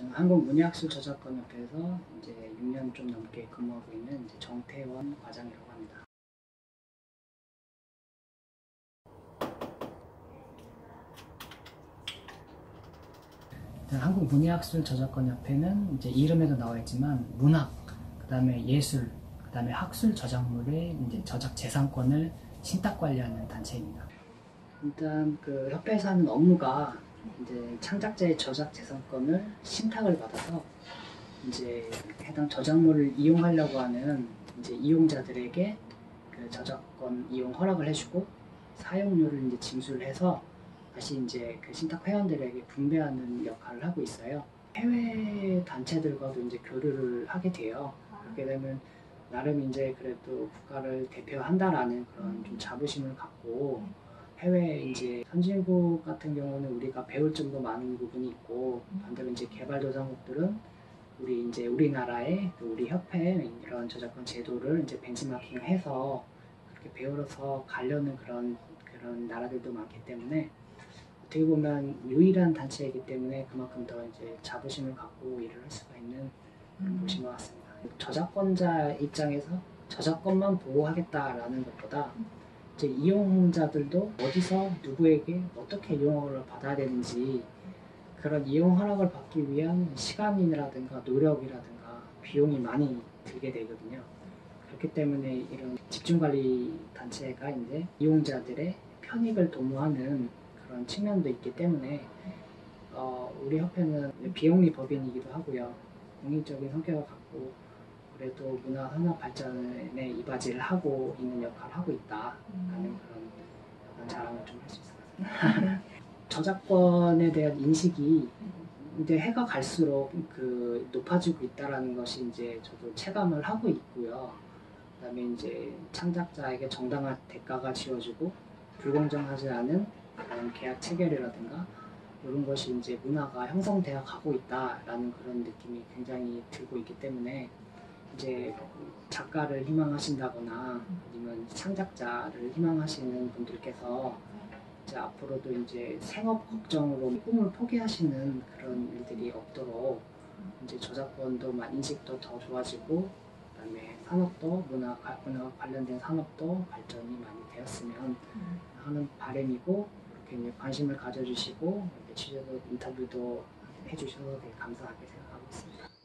저는 한국문예학술 저작권협회에서 이제 6년 좀 넘게 근무하고 있는 이제 정태원 과장이라고 합니다. 한국문예학술 저작권협회는 이제 이름에도 나와 있지만 문학, 그다음에 예술, 그다음에 학술 저작물의 이제 저작 재산권을 신탁 관리하는 단체입니다. 일단 그 협회에서 하는 업무가 이제 창작자의 저작 재산권을 신탁을 받아서 이제 해당 저작물을 이용하려고 하는 이제 이용자들에게 그 저작권 이용 허락을 해주고 사용료를 이제 징수를 해서 다시 이제 그 신탁 회원들에게 분배하는 역할을 하고 있어요. 해외 단체들과도 이제 교류를 하게 돼요. 그렇게 되면 나름 이제 그래도 국가를 대표한다라는 그런 좀 자부심을 갖고 해외 이제 선진국 같은 경우는 우리가 배울 점도 많은 부분이 있고 반대로 이제 개발도상국들은 우리 이제 우리나라의 그 우리 협회 이런 저작권 제도를 이제 벤치마킹해서 그렇게 배우러서 가려는 그런 그런 나라들도 많기 때문에 어떻게 보면 유일한 단체이기 때문에 그만큼 더 이제 자부심을 갖고 일을 할 수가 있는 곳인 것 같습니다. 저작권자 입장에서 저작권만 보호하겠다라는 것보다 이제 이용자들도 어디서 누구에게 어떻게 이용을 받아야 되는지 그런 이용 허락을 받기 위한 시간이라든가 노력이라든가 비용이 많이 들게 되거든요. 그렇기 때문에 이런 집중관리 단체가 이제 이용자들의 편익을 도모하는 그런 측면도 있기 때문에 어, 우리 협회는 비영리 법인이기도 하고요. 공익적인 성격을 갖고 그래도 문화 산업 발전에 이바지를 하고 있는 역할을 하고 있다라는 그런 약간 자랑을 좀 할 수 있을 것 같습니다. 저작권에 대한 인식이 이제 해가 갈수록 그 높아지고 있다라는 것이 이제 저도 체감을 하고 있고요. 그다음에 이제 창작자에게 정당한 대가가 지어지고 불공정하지 않은 그런 계약 체결이라든가 이런 것이 이제 문화가 형성되어 가고 있다라는 그런 느낌이 굉장히 들고 있기 때문에 이제 작가를 희망하신다거나 아니면 창작자를 희망하시는 분들께서 이제 앞으로도 이제 생업 걱정으로 꿈을 포기하시는 그런 일들이 없도록 이제 저작권도 인식도 더 좋아지고 그다음에 산업도 문화 문화 관련된 산업도 발전이 많이 되었으면 하는 바람이고 이렇게 이제 관심을 가져주시고 취재도 인터뷰도 해주셔서 되게 감사하게 생각하고 있습니다.